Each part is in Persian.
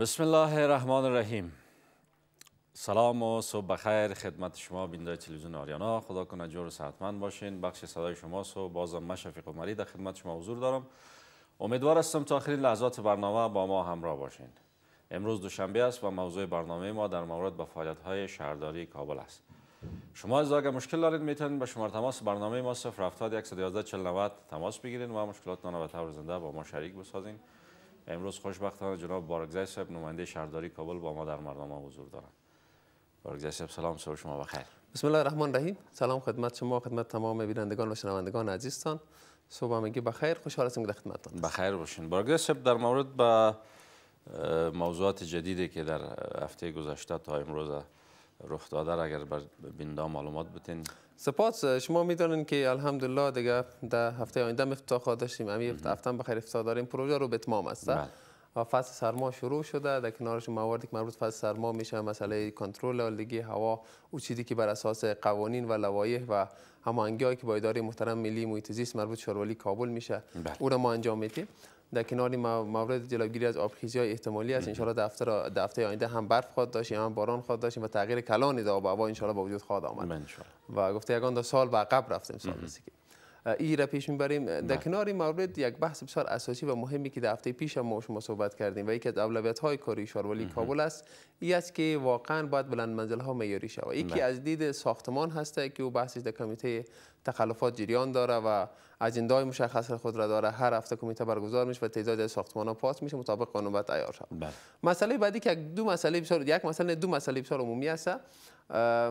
بسم الله الرحمن الرحیم سلام و صبح بخیر. خدمت شما بیننده تلویزیون آریانا. خدا کنه جور صحتمند باشین. بخش صدای شما و بازم من شفیق عمری در خدمت شما حضور دارم. امیدوار هستم تا آخرین لحظات برنامه با ما همراه باشین. امروز دوشنبه است و موضوع برنامه ما در مورد به فعالیت های شهرداری کابل است. شما از اگر مشکل دارید می‌تونید به شماره تماس برنامه ما 070 111 4090 تماس بگیرید و مشکلاتتان را به طور زنده با ما شریک بسازین. امروز خوشبختانه جناب بارگزای صاحب نماینده شهرداری کابل با ما در برنامه حضور دارند بارگزای صاحب سلام صبح شما بخیر. بسم الله الرحمن الرحیم. سلام خدمت شما خدمت تمام بینندگان و شنوندگان عزیزتان. صبح همگی بخیر خوشحال هستم که در خدمتتان بخیر باشین. بارگزای صاحب در مورد به موضوعات جدیدی که در هفته گذشته تا امروز رخ داده اگر بر بیننده معلومات بتین. سپاس شما می‌دانید که الحمدلله دیگه در هفته آینده افتتاح داشتیم همین هفته بخیر افتتاح داریم. پروژه رو به اتمام است. بله. و فصل سرما شروع شده. در کنارش مواردی که مربوط فصل سرما میشه مسئله کنترل آلودگی هوا او چیزی که بر اساس قوانین و لوایح و هماهنگی که با اداره محترم ملی محیط زیست مربوط شورولی کابل میشه بله. او را ما انجام میدیم. در کنار مورد جلوگیری از آبخیزی های احتمالی است ان در هفته در هفته آینده هم برف خواهد داشت هم باران خواهد داشت. و تغییر کلانی در آب و هوا ان به وجود خواهد آمد. و گفته یگان دو سال به عقب رفتیم سال رسیدیم. ای را پیش می‌بریم در. کنار این مورد یک بحث بسیار اساسی و مهمی که در هفته پیش هم ما شما صحبت کردیم و یکی از اولویت های کاری شارولی کابل است ای است که واقعا باید بلند منزل ها معیاری شود یکی. از دید ساختمان هست که او بحثی در کمیته تخلفات جریان داره و اجنده های مشخص خود را داره هر هفته کمیته برگزار میشه و تعداد از ساختمان ها پاس میشه مطابق قانون باید تیار شود بله. مسئله بعدی که دو مسئله بسیار یک مسئله دو مسئله بسیار عمومی است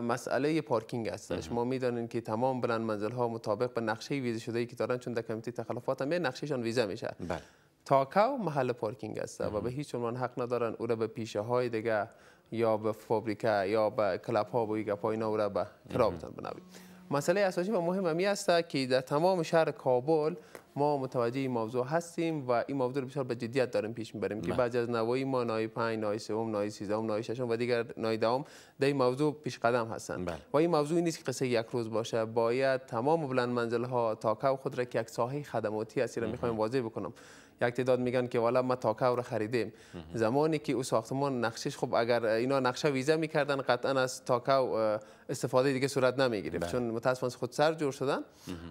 مسئله پارکینگ هستش ما می‌دانیم که تمام بلند منزل ها مطابق به نقشه ویزه شده ای که دارن چون در کمیته تخلفات هم نقشهشان ویزه میشه. بله. تاکاو محل پارکینگ است و به هیچ عنوان حق ندارن او را به پیشه های دیگه یا به فابریکه یا به کلاب ها و گپ اینا او را به خرابتان بنوید مسئله اساسی و مهم همی است که در تمام شهر کابل ما متوجه این موضوع هستیم و این موضوع رو بسیار به جدیت داریم پیش می‌بریم که بله. بعضی از نوایی ما نای 5 نای سوم نای 13 نای ششم و دیگر نای دوم در این موضوع پیش قدم هستند بله. و این موضوع نیست که قصه یک روز باشه باید تمام بلند منزل ها تاکاو خود را که یک ساحه خدماتی است را می‌خوایم واضح بکنم یک تعداد میگن که والا ما تاکاو را خریدیم. زمانی که او ساختمان نقشش خب اگر اینا نقشه ویزه می‌کردن قطعا از تاکاو استفاده دیگه صورت نمی‌گرفت. بله. چون متاسفانه خود سر جور شدن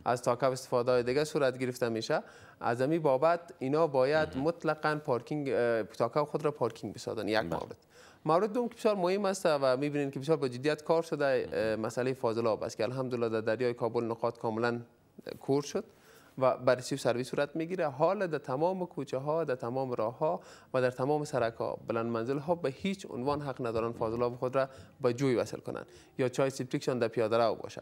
از تاکاو استفاده دیگه صورت گرفته میشه. از امی بابت اینا باید مطلقا پارکینگ تاکاو خود را پارکینگ بسازن یک مورد. مورد دوم که بسیار مهم است و می‌بینید که بسیار با جدیت کار شده مسئله فاضل آب است که الحمدلله در دریای کابل نقاط کاملا کور شد. و بررسی و سروی صورت می‌گیره؟ حال در تمام کوچه ها در تمام راه ها و در تمام سرک ها بلند منزل ها به هیچ عنوان حق ندارن فاضل آب خود را به جوی وصل کنند یا چاه سیپتیکشان در پیاده رو باشه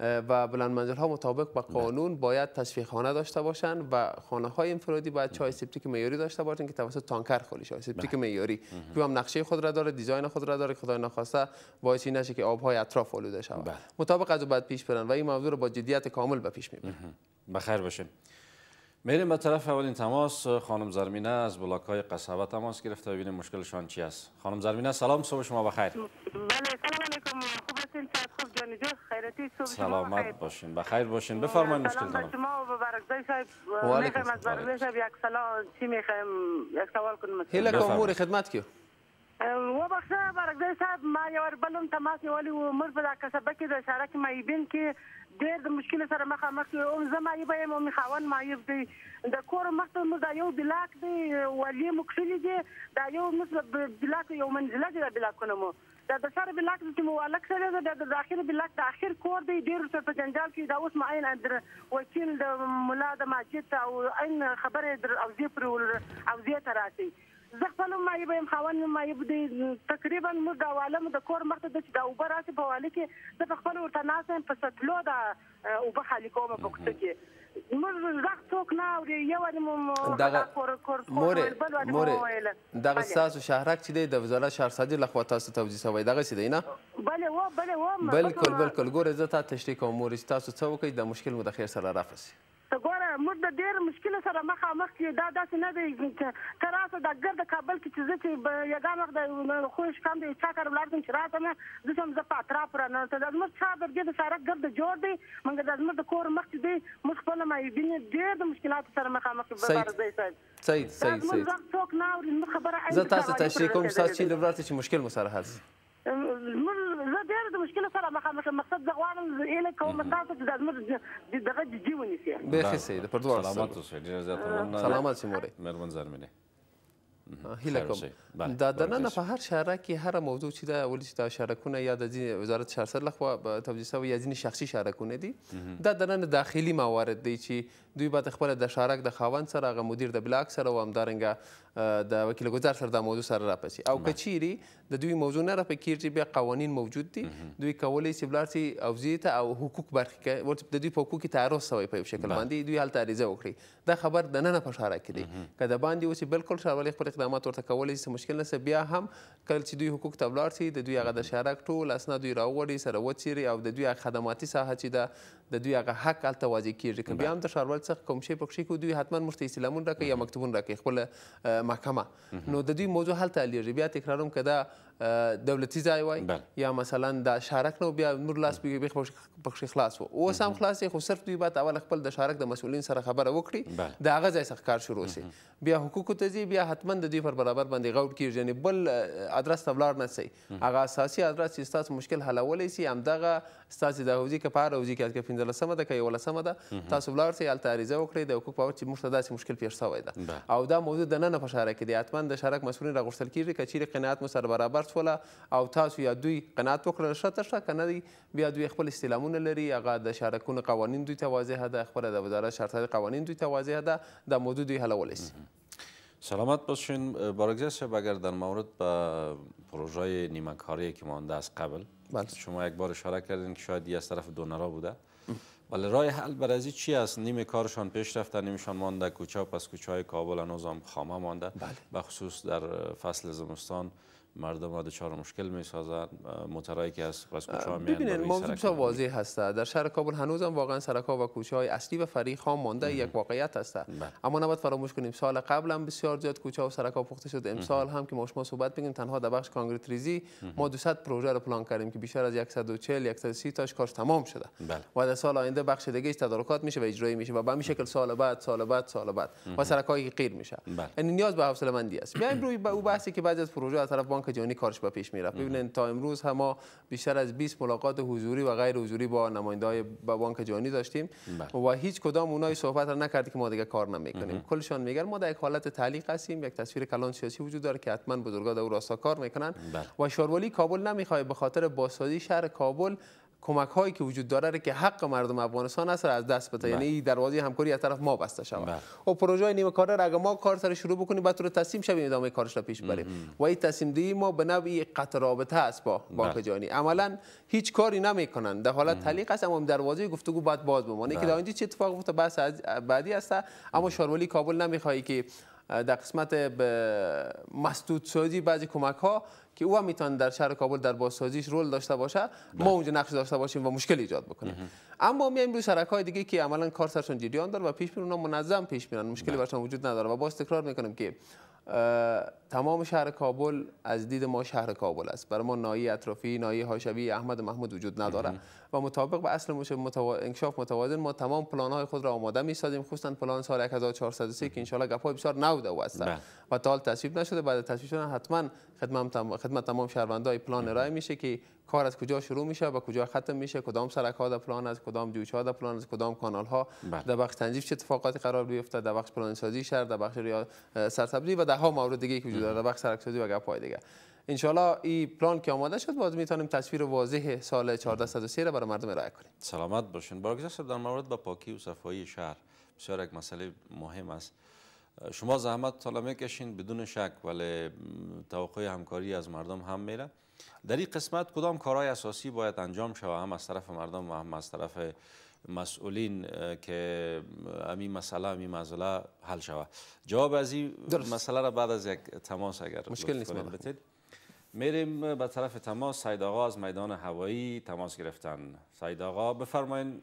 و بلند منزل ها مطابق با قانون باید تصفیه خانه داشته باشند و خانه های انفرادی باید چاه سیپتیک معیاری داشته باشند که توسط تانکر خالی شود سیپتیک معیاری. که هم نقشه خود را داره دیزاین خود را داره که خدای نخواسته باعث این نشه که آبهای اطراف آلوده شود. بله. مطابق از باید پیش برن و این موضوع رو با جدیت کامل به پیش می‌برن بخیر باشین. میریم به طرف اولین تماس. خانم زرمینه از بلاک های قصبه تماس گرفته. ببینیم مشکلشان چی است. خانم زرمینه سلام صبح شما بخیر. بله سلام علیکم. خوب جان جو خیرتی صبح. سلامت باشین. بخیر باشین. بفرمایید به مشکلتان شما و به برکزای صاحب. و علیکم السلام. برکزای صاحب یک سلام. چی میخوایم یک سوال که بفرمایید. امور خدمت کیو؟ و بخشه برکزای صاحب ما یو بلم تماس نیولی و مر په کسبه کې د شهر کې مایبین کې ډېر د مشکل سره مخامخ یو او زما یې به مو میخوان مایب دی. د کور مخته مو دا یو بلاک دی. ولی مو کړی دی. دا یو مثل بلاک یو منزله دی بلاکونه مو دا د سره بلاک چې مو الک سره دا د داخل بلاک د اخر کور دی ډېر سره په جنجال کې دا اوس ما عین در وکیل د مولا د مسجد أو عین خبره در أو زی پر أو زی تراسي زه خپل ما یې به خاون ما یې د تقریبا مو دا والم د کور مخته د چې دا اوبه راسي په واله کې د خپل ورته ناسم په ستلو دا اوبه خالي کوم په کوڅه کې. موږ زغ څوک نه اوري یو مو دغه کور کور مورې مورې دغه ستاسو شهرک چې د وزارت شهرسازي لخوا تاسو توضیح شوی دغه څه دی نه؟ بله و بله و بالکل بالکل ګوره زه تا تشریح کوم. مورې چې تاسو څه وکړئ د مشکل مو د خیر سره رافع شي ته ګوره موږ د ډېر مشکل سره مخامخ یو دا داسې نه دی چې تر اوسه د ګرد کابل کې چې زه چې وخت د خوش کم دی چا کار ولاړم چې راته نه زه هم زه په اطراف را نه ته د موږ څا درګه د سړک ګرد جوړ دی موږ د موږ د کور مخ دی موږ خپل مې بینه ډېر د مشکلات سره مخامخ به بار دی صحیح صحیح صحیح څوک نه اوري خبره زه تاسو تشریح کوم تاسو چې لورته چې مشکل مو سره حل زه ډېر د مشکل سره مخامخ مقصد زه غواړم اله کوم تاسو چې د زموږ دغه جدي ونیسي به خسي د پردوار سلامت اوسئ ډېر زیات مننه سلامت سي موري. مېرمن زرمینه هیله کوم دا د نن په هر شهر کې هر موضوع چې دا ولې چې دا شارکونه یا د وزارت شهرسر لخوا توجیه شوی یا ځینې شخصي شارکونه دي. دا د نن داخلي موارد دی چې دوی بعد خپل د شارک د خاوند سره غو مدیر د بلاک سره و همدارنګه د وکیل گزار سره د موضوع سره راپسي او کچيري د دوی موضوع نه راپکیږي بیا قوانين موجود دي. دوی کولای شي بلارسي او زیته او حقوق برخه ورته د دوی په حقوق تعرض شوی په شکل باندې دوی حالت عریضه وکړي. دا خبر د نن په شارک دي کله باندې اوس بالکل شاولي خپل اقدامات ورته کولای شي مشکل نه بیا هم کله چې دوی حقوق ته بلارسي د دوی هغه د شارک ټول اسناد دوی راوړي سره وڅيري او د دوی خدماتي ساحه چې د د دوی هغه حق الته واضح کیږي. بیا هم د ښاروال څه کوم شی پکې کو دوی حتما مرته اسلامون راکې یا مکتوبون راکې خپل محکمه. نو د دوی موضوع حل ته لیږي بیا تکرارم کده دولتي ځای وای یا مثلا د شارک نو بیا نور لاس به پکښې خلاص وو. اوس هم خلاص خو صرف دوی باید اول خپل د شارک د مسولین سره خبره وکړي د هغه ځای څخه کار شروع سي بیا حقوق ته ځي بیا حتما د دوی پر برابر باندې غوډ کیږي. یعنی بل ادرس تبلار نه سي. هغه اساسي ادرس چې تاسو مشکل حلولای سي همدغه تاسو د حوزې کپاره حوزې کې کې 15 سمه ده کې ولا سمه ده تاسو بلار سي الته عریضه وکړئ د حقوق په چې موږ ته داسې مشکل پیښ شوی ده. او دا موضوع د نن په شارک کې د حتما د شارک مسولین راغوښتل کیږي کچېرې قناعت مو سره برابر شوله او تاسو یا دوی قناعت وکړل شته شته کنه دی بیا دوی خپل استعلامونه لري هغه د شارکونو قوانین دوی ته واضح ده خبره د وزارت شرطهای قوانین دوی ته واضح ده در موضوع دوی حلولای است سلامت باشین. صاحب اگر در مورد به پروژه نیمه کاری که مانده از قبل بله. شما یک بار اشاره کردین که شاید از طرف دونرا بوده. ولی راه حل برای چی است؟ نیمه کارشان پیش رفته نیمشان مانده کوچه و پس کوچه های کابل هنوز هم خامه مانده. بله. به خصوص در فصل زمستان مردم را دچار مشکل می سازند موترایی که از پس کوچه ها ببینید موضوع بسیار واضح هست در شهر کابل هنوز هم واقعا سرکا و کوچه های اصلی و فرعی خام مانده یک واقعیت هست اما نباید فراموش کنیم سال قبل هم بسیار زیاد کوچه و سرکا پخته شد. امسال هم که ما شما صحبت بگیم تنها در بخش کانکریت ریزی ما 200 پروژه رو پلان کردیم که بیشتر از 140 130 تاش کارش تمام شده. و در سال آینده بخش دیگه تدارکات میشه و اجرایی میشه و به همین شکل سال بعد سال بعد سال بعد. و سرکایی غیر میشه. یعنی نیاز به حوصله مندی است. بیایم روی به او بحثی که بعضی از پروژه از طرف بانک جهانی کارش به پیش می‌رفت. ببینید تا امروز هم ما بیشتر از 20 ملاقات حضوری و غیر حضوری با نمایندهای با بانک جهانی داشتیم. بله. و هیچ کدام اونای صحبت را نکردی که ما دیگه کار نمی‌کنیم. کلشان میگن ما در یک حالت تعلیق هستیم یک تصویر کلان سیاسی وجود داره که حتما بزرگا در راستا کار می‌کنن. بله. و شاروالی کابل نمی‌خواد به خاطر بازسازی شهر کابل کمک هایی که وجود داره که حق مردم افغانستان است از دست بده یعنی دروازه همکاری از طرف ما بسته شود. و پروژه نیمه کاره را اگر ما کار سر شروع بکنیم بعد رو تصمیم شویم ادامه کارش را پیش بریم. و این تصمیم دی ما به نوعی قطع رابطه است با بانک جهانی عملا هیچ کاری نمی‌کنن در حالت تعلیق است اما دروازه گفتگو باید باز بمانه. که در اینجا چه اتفاق افتاد؟ بحث بعدی است اما شاروالی کابل نمی‌خواد که در قسمت مسدود سازی بعضی کمک ها که او هم می‌تونه در شهر کابل در بازسازیش رول داشته باشه ما اونجا نقش داشته باشیم و مشکل ایجاد بکنیم اما میایم روی سرک های دیگه که عملا کار سرشون جریان داره و پیش میرن منظم پیش میرن. مشکلی برشون وجود نداره و باز تکرار می‌کنم که تمام شهر کابل از دید ما شهر کابل است. برای ما نایی اطرافی نایی هاشوی احمد محمود وجود نداره. و مطابق به اصل متو... انکشاف متوازن ما تمام پلان های خود را آماده می سازیم خصوصا پلان سال 1403 که ان گپ های بسیار نو و است. و تا حال تصویب نشده بعد تصویب شدن حتما خدمت خدمت تمام شهروندان پلان ارائه میشه که کار از کجا شروع میشه و کجا ختم میشه کدام سرک ها در پلان از کدام جوچه ها در پلان از کدام کانال ها بله. در بخش تنظیف چه اتفاقاتی قرار بیفته در بخش پلان سازی شهر در بخش سرسبزی و ده ها مورد دیگه که وجود داره بخش سرک سازی و گپ دیگه. انشالله این پلان که آماده شد باز می‌تونیم تصویر واضح سال 1403 را برای مردم ارائه کنیم. سلامت باشین. بارگذار در مورد با پاکی و صفایی شهر بسیار یک مسئله مهم است. شما زحمت می می‌کشین بدون شک ولی توقع همکاری از مردم هم میره. در این قسمت کدام کارهای اساسی باید انجام شود؟ هم از طرف مردم و هم از طرف مسئولین که امی مسئله امی مسئله حل شود جواب از این مسئله را بعد از یک تماس اگر مشکل نیست بتید. میریم به طرف تماس. سید آقا از میدان هوایی تماس گرفتن. سید آقا بفرمایید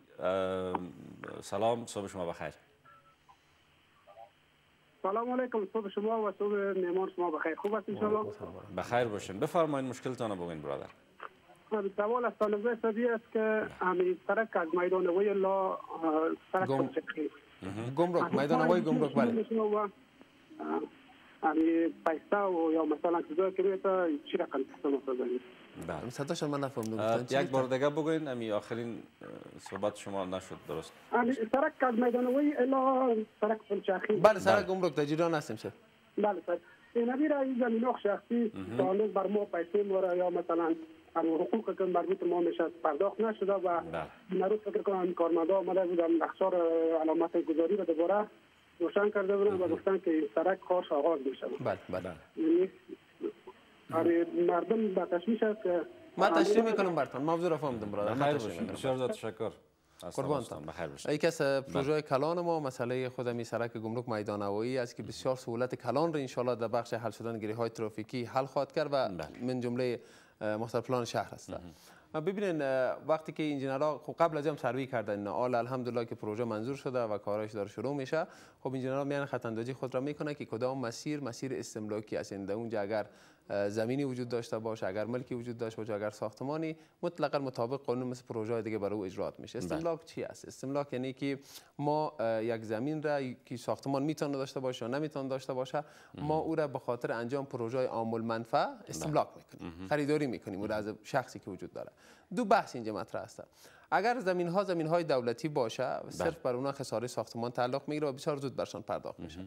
سلام صبح شما بخیر. سلام علیکم صبح شما و صبح مهمان شما بخیر. خوب است انشالله بخیر باشین. بفرمایید مشکلتان رو بگین برادر. از طالب سبی است که همین سرک از میدان وی لا اه، سرک گم- گمرک میدان هوای گمرک بله. همین پیسه و یا مثلا چیزایی که میتا چی رقم است دارید بله. صداشون من نفهمیدم؟ یک بار دیگه بگوین امی آخرین صحبت شما نشد درست. سرک از میدان وی الا سرک پلچرخی بله سر گمرک در جیران هستیم سر. بله سر. این نبی این زمین شخصی تعلق بر ما پیسه ما را یا مثلا حقوق که مربوط ما میشه پرداخت نشده و بله. این روز فکر کنم کارمندا آمده بودن نقشار علامت گذاری رو دوباره روشن کرده بودن و گفتن که این سرک کارش آغاز میشه. بله بله. یعنی آره، مردم به تشویش است که من تشریح می‌کنم براتون. موضوع رو فهمیدم برادر. زیاد تشکر. از قربان تماستان. تان. بخیر ای کس پروژه کلان ما مسئله خودمی سرک گمرک میدان هوایی است که بسیار سهولت کلان را انشالله در بخش حل شدن گیری های ترافیکی حل خواهد کرد و بله. من جمله مختار پلان شهر است ببینین وقتی که انجینرها خب قبل از هم سروی کردن آل الحمدلله که پروژه منظور شده و کارش داره شروع میشه خب انجینرها میان خط خود را می‌کنه که کدام مسیر مسیر استملاکی است. یعنی اونجا اگر زمینی وجود داشته باشه اگر ملکی وجود داشته باشه اگر ساختمانی مطلقا مطابق قانون مثل پروژه دیگه برای او اجرات میشه. استملاک چی است؟ استملاک یعنی که ما یک زمین را که ساختمان می‌تونه داشته باشه یا نمی‌تونه داشته باشه ما او را به خاطر انجام پروژه عام المنفعه استملاک می‌کنیم. خریداری می‌کنیم. او را از شخصی که وجود داره. دو بحث اینجا مطرح است. اگر زمین ها زمین های دولتی باشه صرف بر اونها خساره ساختمان تعلق می‌گیره و بسیار زود برشان پرداخت میشه.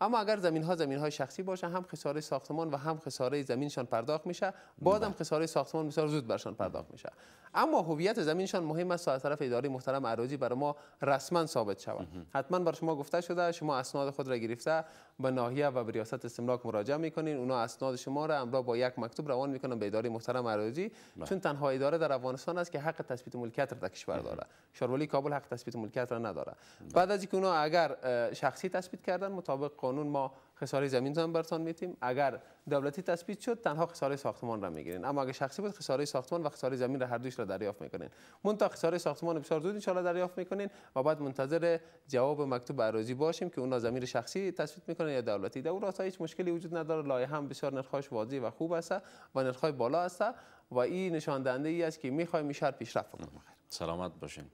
اما اگر زمین ها زمین های شخصی باشه هم خساره ساختمان و هم خساره زمینشان پرداخت میشه بعد هم خساره ساختمان بسیار زود برشان پرداخت میشه. اما هویت زمینشان مهم است از طرف اداره محترم عراضی برای ما رسما ثابت شود. حتما بر شما گفته شده شما اسناد خود را گرفته به ناحیه و به ریاست استملاک مراجعه می‌کنین اونا اسناد شما را همراه با یک مکتوب روان می‌کنن به اداره محترم عراضی. چون تنها اداره در افغانستان است که حق تثبیت ملکیت را در کشور داره. شارولی کابل حق تثبیت ملکیت را نداره. بعد از اینکه اونا اگر شخصی تثبیت کردن مطابق قانون ما خساره زمین هم برتان میتیم. اگر دولتی تثبیت شد تنها خساره ساختمان را می‌گیرین. اما اگر شخصی بود خساره ساختمان و خساره زمین را هر دوش را دریافت می‌کنین. منتها خساره ساختمان بسیار زود ان دریافت می‌کنین و بعد منتظر جواب مکتوب عراضی باشیم که اونا زمین شخصی تثبیت می‌کنن یا دولتی. در اون راستا هیچ مشکلی وجود نداره. لایحه هم بسیار نرخش واضح و خوب است و نرخ‌های بالا است و این نشان دهنده ای است که می‌خوایم شهر پیشرفت کنه سلامت باشین.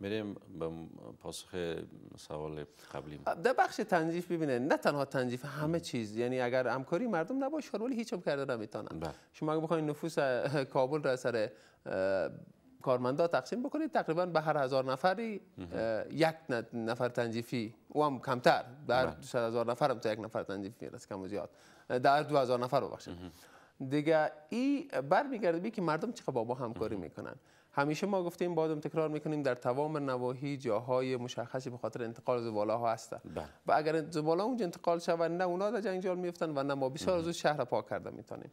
میریم به پاسخ سوال قبلی در بخش تنظیف ببینید نه تنها تنظیف همه چیز. یعنی اگر همکاری مردم نباشه ولی هیچ هم کرده نمی‌تونن. بله. شما اگه بخواید نفوس کابل را سر کارمندا تقسیم بکنید تقریبا به هر هزار نفری یک نفر تنظیفی. و هم کمتر. در هر هزار نفر هم تا یک نفر تنظیف می‌رسه کم و زیاد. در دو هزار نفر ببخشید. دیگه این برمیگرده به که مردم چقدر با ما همکاری می‌کنن. همیشه ما گفتیم بادم تکرار می‌کنیم در تمام نواحی جاهای مشخصی به خاطر انتقال زباله ها هست بله. و اگر زباله اونجا انتقال شود نه اونا در جنجال میفتن و نه ما. بسیار زود شهر پاک کرده می‌تونیم.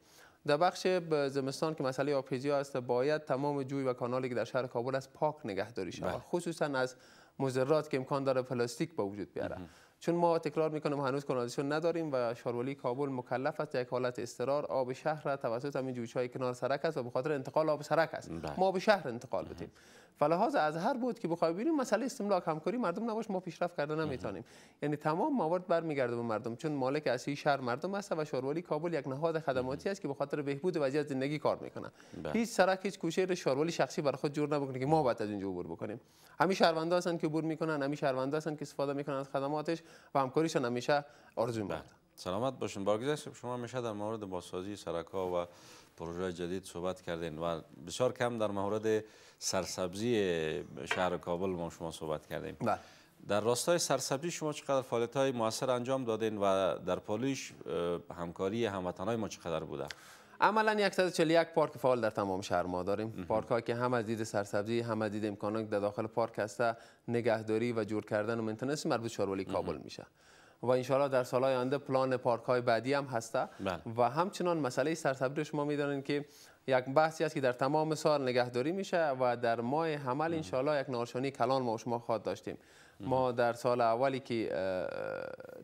در بخش زمستان که مسئله آبخیزی است باید تمام جوی و کانالی که در شهر کابل است پاک نگهداری شود. خصوصا از مضرات که امکان داره پلاستیک به وجود بیاره. چون ما تکرار می‌کنم هنوز کانالیزاسیون نداریم و شارولی کابل مکلف است یک حالت استرار آب شهر را توسط همین جویچهای کنار سرک است و به خاطر انتقال آب سرک است. ما به شهر انتقال بدیم. فلحاظ از هر بود که بخوای ببینیم مسئله استملاک همکاری مردم نباش ما پیشرفت کرده نمی‌تونیم. یعنی تمام موارد برمیگرده به مردم چون مالک اصلی شهر مردم است و شارولی کابل یک نهاد خدماتی است که به خاطر بهبود وضعیت زندگی کار می‌کنه. هیچ سرک هیچ کوچه را شارولی شخصی برای خود جور نمی‌کنه که ما باید از اینجا عبور بکنیم. همین شهروندا هستن که عبور می‌کنن همین شهروندا هستن که استفاده می‌کنن از خدماتش. و همکاریشان همیشه آرزو می‌کنن سلامت باشین. بارگذشت شما میشه در مورد بازسازی سرک ها و پروژه جدید صحبت کردین و بسیار کم در مورد سرسبزی شهر کابل ما شما صحبت کردیم. بله. در راستای سرسبزی شما چقدر فعالیت های موثر انجام دادین و در پالوش اه، همکاری هموطنهای ما چقدر بوده؟ عملا 141 پارک فعال در تمام شهر ما داریم. پارک ها که هم از دید سرسبزی هم از دید امکانات در داخل پارک هسته نگهداری و جور کردن و منتنس مربوط شارولی کابل میشه. و انشالله در سالهای آینده پلان پارک های بعدی هم هسته. بله. و همچنان مسئله سرسبزی رو شما می‌دانید که یک بحثی است که در تمام سال نگهداری میشه و در ماه حمل انشالله یک نارشانی کلان ما شما خواهد داشتیم. ما در سال اولی که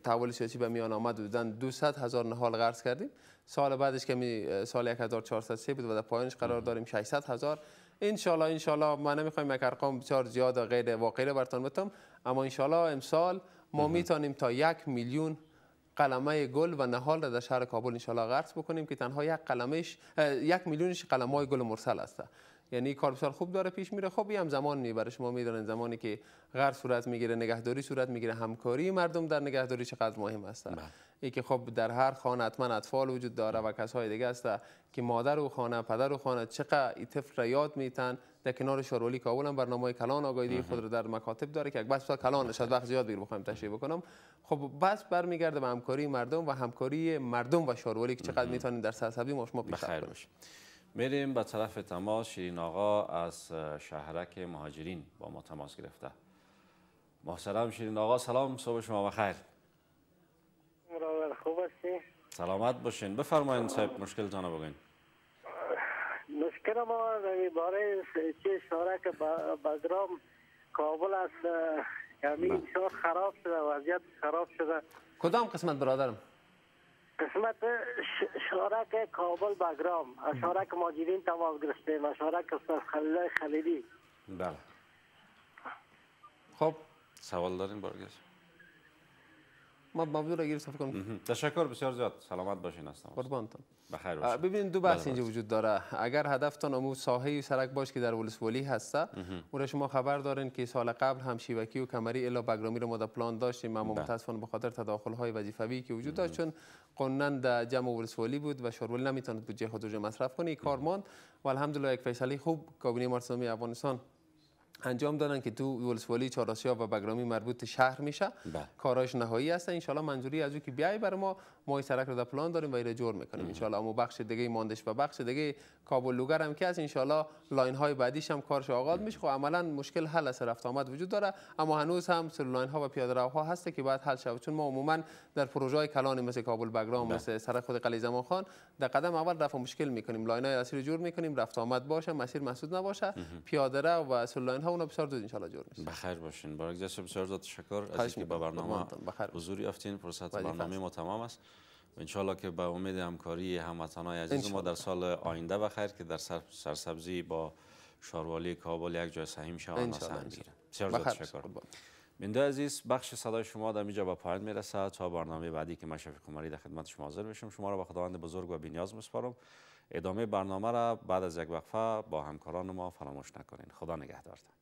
تحول سیاسی به میان آمد بودن 200 هزار نهال قرض کردیم. سال بعدش که سال 1403 بود و در پایانش قرار داریم 600 هزار. انشالله انشالله ما نمی‌خوایم یک ارقام بسیار زیاد و غیر واقعی رو براتون بتم اما انشالله امسال ما می‌تونیم تا یک میلیون قلمه گل و نهال را در شهر کابل انشالله غرس بکنیم که تنها یک قلمش یک میلیونش قلمای گل مرسل است. یعنی کار بسیار خوب داره پیش میره. خب هم زمان می‌بره شما می‌دونید زمانی که غر صورت می‌گیره نگهداری صورت می‌گیره همکاری مردم در نگهداری چقدر مهم است. بله. ای که خب در هر خانه حتما اطفال وجود داره و کسای دیگه است که مادر و خانه پدر و خانه چقدر این طفل را یاد میتن. در کنار شورولی کابل هم برنامه کلان آگاهی خود را در مکاتب داره که بس کلان شاید وقت زیاد بگیر بخوایم تشریح بکنم. خب بس برمیگرده به همکاری مردم و همکاری مردم و شورولی که چقدر می‌تونیم در سرسبزی ما شما پیشرفت میریم به طرف تماس. شیرین آقا از شهرک مهاجرین با ما تماس گرفته. محترم شیرین آقا سلام صبح شما بخیر. خوب هستی؟ سلامت باشین. بفرمایید صاحب مشکلتان رو بگین مشکل ما در باره چه شهرک بگرام کابل است. یعنی شهر خراب شده وضعیت خراب شده. کدام قسمت برادرم؟ قسمت شارک کابل بگرام شارک ماجرین تماس گرفتیم شارک استاد خلیل خلیلی. بله. خب سوال دارین برگز ما موضوع را گیر صفحه کنم تشکر بسیار زیاد. سلامت باشین هستم. قربانتان بخیر باشین ببینید دو بحث بله اینجا وجود داره. اگر هدفتان امو ساحه سرک باش که در ولسوالی هسته اون شما خبر دارین که سال قبل هم شیوکی و کمری الا بگرامی رو ما در پلان داشتیم. اما بله. متاسفانه به خاطر تداخل های وظیفوی که وجود داشت چون قانونا در جمع ولسوالی بود و شاروالی نمی‌تونه بودجه خود رو مصرف کنه. کار ماند و الحمدلله یک فیصله خوب. کابینه مرسومی افغانستان انجام دادن که تو ولسوالی چهارآسیاب و بگرامی مربوط شهر میشه. بله. کاراش نهایی است ان منظوری از او که بیای بر ما ما سرک رو در پلان داریم و ایره جور می‌کنیم. ان اما بخش دیگه ماندش و بخش دیگه کابل لوگر هم که از ان line های بعدیش هم کارش آغاز میشه. خب عملا مشکل حل از رفت آمد وجود داره. اما هنوز هم سر line ها و پیاده روها هست که باید حل شود. چون ما عموما در پروژه های کلان مثل کابل بگرام بله. مثل سرک خود قلی زمان خان در قدم اول رفع مشکل می‌کنیم. line های اصلی جور می‌کنیم. رفت آمد باشه مسیر مسدود نباشه. پیاده رو و سر line ها اونا بسیار زود ان جور میشه. بخیر باشین. بارک بسیار زیاد تشکر از اینکه به برنامه حضور یافتین. فرصت برنامه ما تمام است. انشالله که به امید همکاری هموطنان عزیز ما در سال آینده بخیر که در سرسبزی با شاروالی کابل یک جای سهیم شوند و سهم بسیار تشکر بنده عزیز بخش صدای شما در اینجا به پایان می‌رسه تا برنامه بعدی که من شفیق کمری در خدمت شما حاضر بشم شما را به خداوند بزرگ و بینیاز میسپارم. ادامه برنامه را بعد از یک وقفه با همکاران ما فراموش نکنین. خدا نگهدارتان.